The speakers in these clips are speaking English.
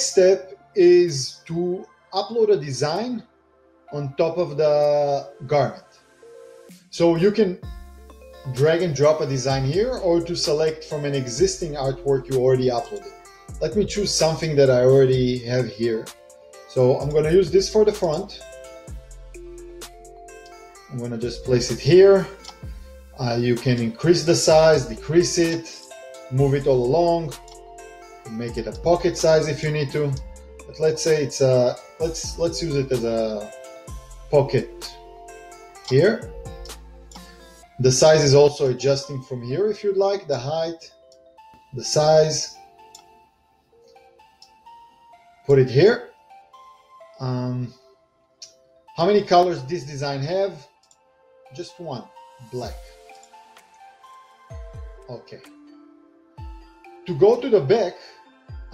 step is to upload a design on top of the garment. So you can drag and drop a design here or to select from an existing artwork you already uploaded. Let me choose something that I already have here. So I'm gonna use this for the front. I'm gonna just place it here. Uh, you can increase the size, decrease it, move it all along, make it a pocket size if you need to. But let's say it's a, let's, let's use it as a pocket here. The size is also adjusting from here if you'd like, the height, the size. Put it here. Um, how many colors this design have? Just one, black. Okay. To go to the back,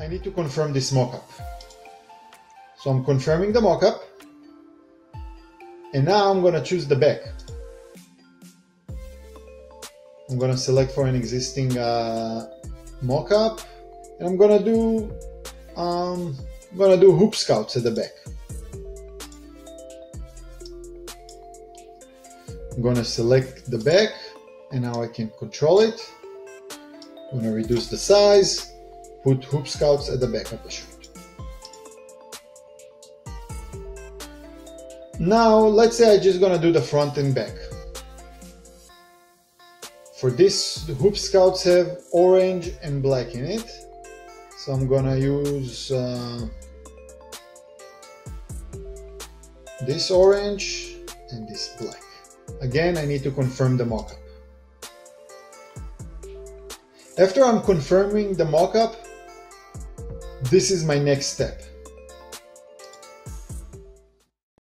I need to confirm this mockup. So I'm confirming the mockup. And now I'm going to choose the back. I'm going to select for an existing uh, mockup. And I'm going to do um, I'm going to do hoop scouts at the back. I'm going to select the back and now I can control it. I'm going to reduce the size, put hoop scouts at the back of the shirt. Now, let's say I'm just gonna do the front and back. For this, the hoop scouts have orange and black in it. So I'm gonna use uh, this orange and this black. Again, I need to confirm the mockup. After I'm confirming the mockup, this is my next step.